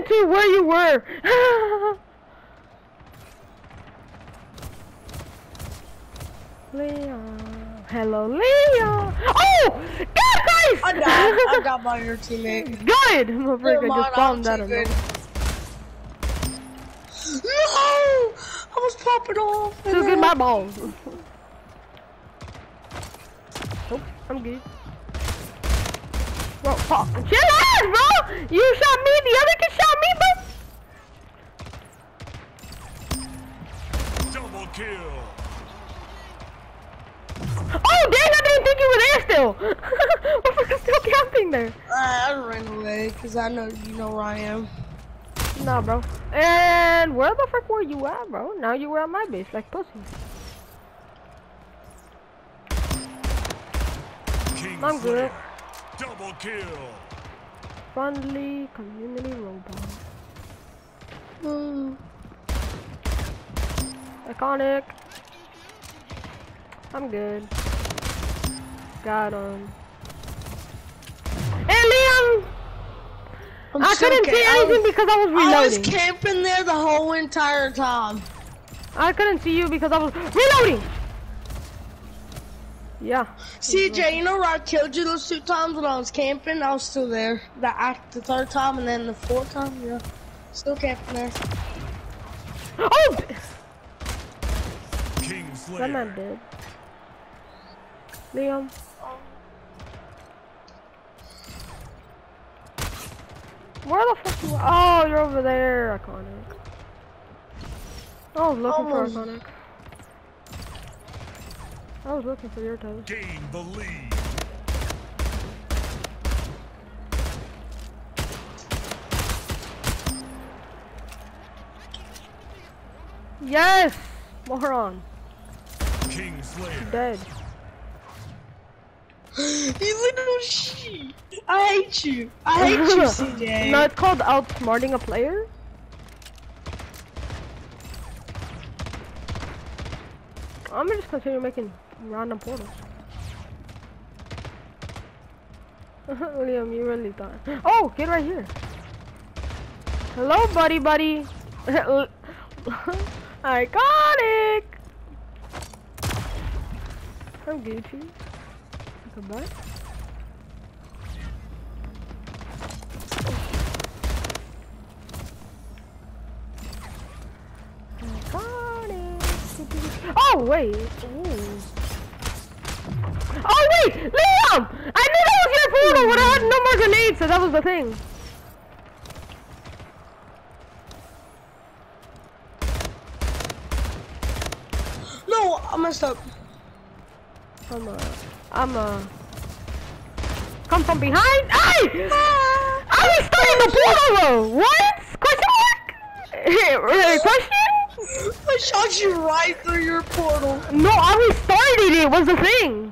into where you were. Leon. Hello, Leon. Oh! God, guys! I got, I got by your teammate. Good! Motherfucker just bombed out of. No! I was popping off. Too good my balls. Nope, I'm good. Bro, fuck. Chill out, bro! You shot me, the other kid shot me, bro! Double kill. Oh, dang, I didn't think you were there still! Motherfucker's still camping there. Uh, I ran away because I know you know where I am. Nah, bro. And where the fuck were you at, bro? Now you were at my base, like pussy. King I'm good. Slayer. Double kill. Friendly community robot. Mm. Iconic. I'm good. Got him. Hey, Liam! I'm I so couldn't see I anything was- because I was reloading. I was camping there the whole entire time. I couldn't see you because I was reloading. Yeah. CJ, you know where I killed you those two times when I was camping? I was still there. The act the third time and then the fourth time, yeah. Still camping there. Oh! King That Slayer. man dead. Liam. Where the fuck you Oh, you're over there, Iconic. I was looking Almost. for Iconic. I was looking for your toes. Gain the lead. Yes! Moron. King Slayer. Dead. you little shit. I hate you. I hate you, CJ. No, it's called outsmarting a player. I'm gonna just continue making random portals. Liam, you really thought. Oh, get right here. Hello, buddy, buddy. Iconic. I'm Gucci. Goodbye. Iconic. Oh wait. Ooh. Oh wait, Liam! I knew that was your portal, but I had no more grenades, so that was the thing. No, I messed up. I'm a, I'm a. Come from behind. Hey! Ah! I was starting the portal though. What? Question mark? Hey, Question? I shot you right through your portal. No, I restarted it. Was the thing.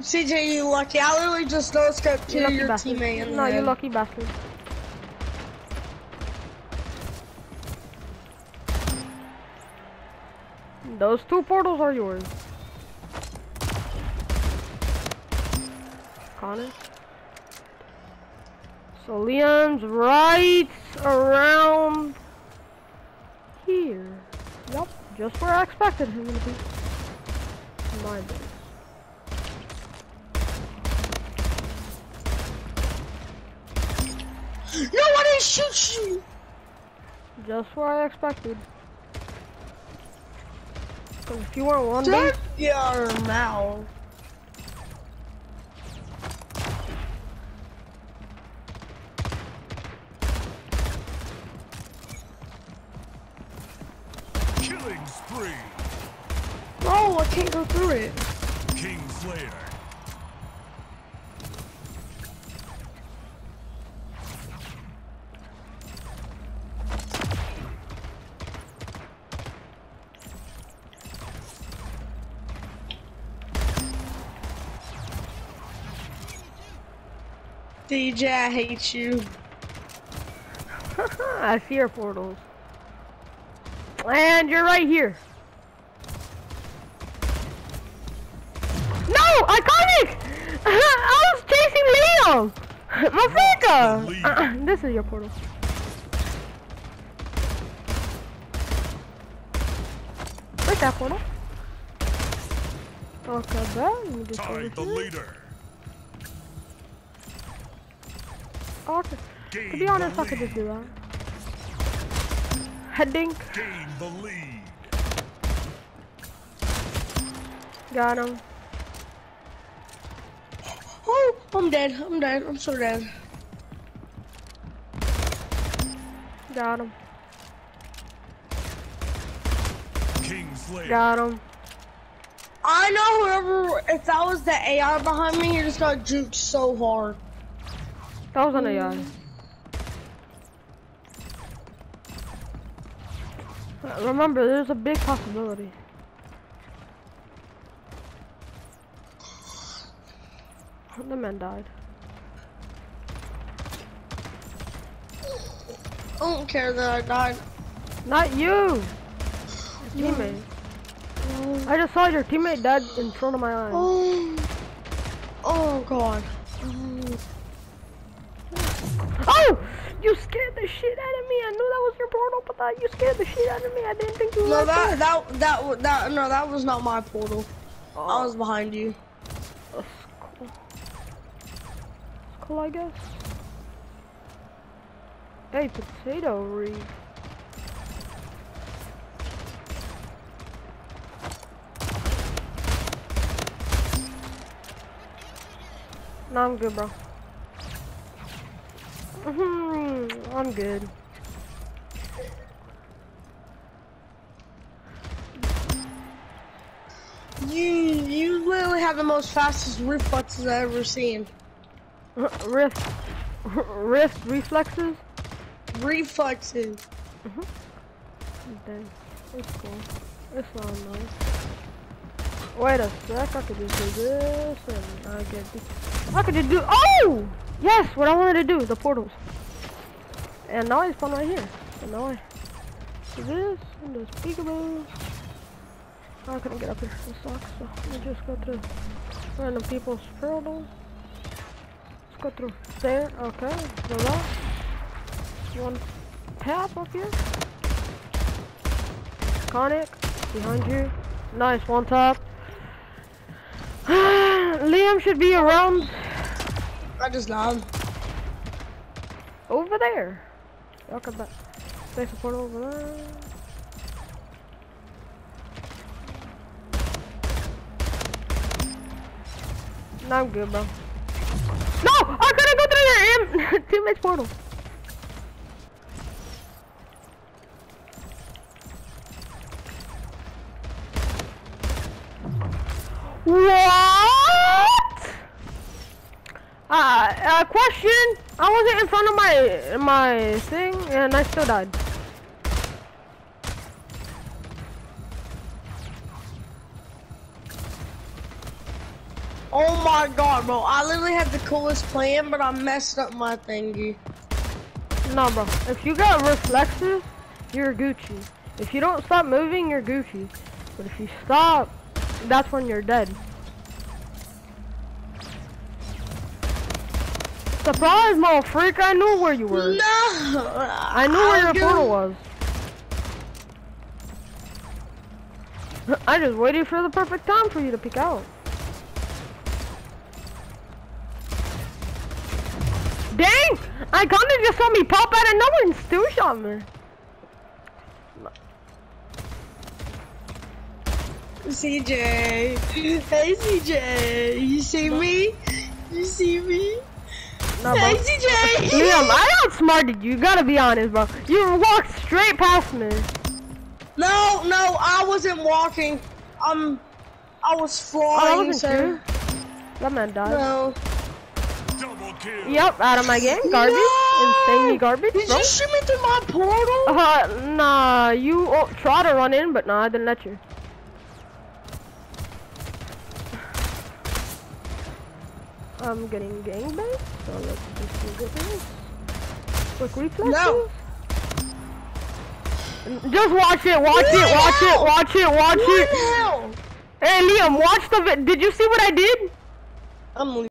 CJ, you lucky. I literally just no scope You your bastard. teammate No, you lucky bastard. Those two portals are yours. Connor. So Leon's right around here. Yep, just where I expected him to be. My bad. No, I didn't shoot you. Just where I expected. 'Cause if you weren't one Shut base, your mouth. Killing spree. Bro, I can't go through it. King Slayer. DJ, I hate you. I fear portals. And you're right here. No, iconic! I was chasing Leo! Mafika! Uh, this is your portal. Break that portal. Okay, bro. Let me just over the here. leader. Oh, okay. To be honest, I could just do that. Heading. Gain the lead. Got him. Oh, I'm dead. I'm dead. I'm so dead. Got him. King Got him. I know whoever, if that was the AI behind me, he just got juked so hard. That was an AI. Uh, Remember, there's a big possibility. The man died. I don't care that I died. Not you! Your teammate. I just saw your teammate dead in front of my eyes. Oh, oh God. Oh! Oh, you scared the shit out of me. I knew that was your portal, but that you scared the shit out of me. I didn't think you No, were that that that that no, that was not my portal. I oh. was behind you. That's cool. Cool, I guess. Hey, potato reed. No, I'm good, bro. Mhm, I'm good. You you literally have the most fastest reflexes I've ever seen. Wrist, wrist reflexes. Reflexes. Dang, it's cool. It's all nice. Wait a sec, I could just do this and I get this. I could just do. Oh! Yes, what I wanted to do, the portals. And now I spawn right here. And now I this and this peekaboo. I couldn't get up here. It sucks. So let me just go through random people's portals. Let's go through there. Okay, go that. One tap up here. Conic, behind you. Nice, one tap. Liam should be around I just died. over there. Y'all come back. Stay support over there. No, I'm good, bro. No! I couldn't go through your teammate's portal. What? Uh, uh, question. I wasn't in front of my my thing, and I still died. Oh my god, bro. I literally had the coolest plan, but I messed up my thingy. No, bro. If you got reflexes, you're Gucci. If you don't stop moving, you're Gucci. But if you stop, that's when you're dead. Surprise, mother freak! I knew where you were. No! I knew where your portal was. I just waited for the perfect time for you to pick out. Dang! I kinda just saw me pop out of nowhere and still shot me. CJ. Hey, CJ. You see me? You see me? Nah, bro. CJ. Liam, I outsmarted you. You gotta be honest, bro. You walked straight past me. No, no, I wasn't walking. Um, I was flying. Oh, that flying, wasn't sir. That man died. No. Double kill. Yep, out of my game. Garbage. No! Insanely garbage, Did bro. you shoot me through my portal? Uh, nah, you oh, try to run in, but nah, I didn't let you. I'm getting gangbanged, so let's just do this. Quick reflexes. No. Just watch it, watch it, watch it, watch it, watch it. Hey Liam, watch the vi- Did you see what I did? I'm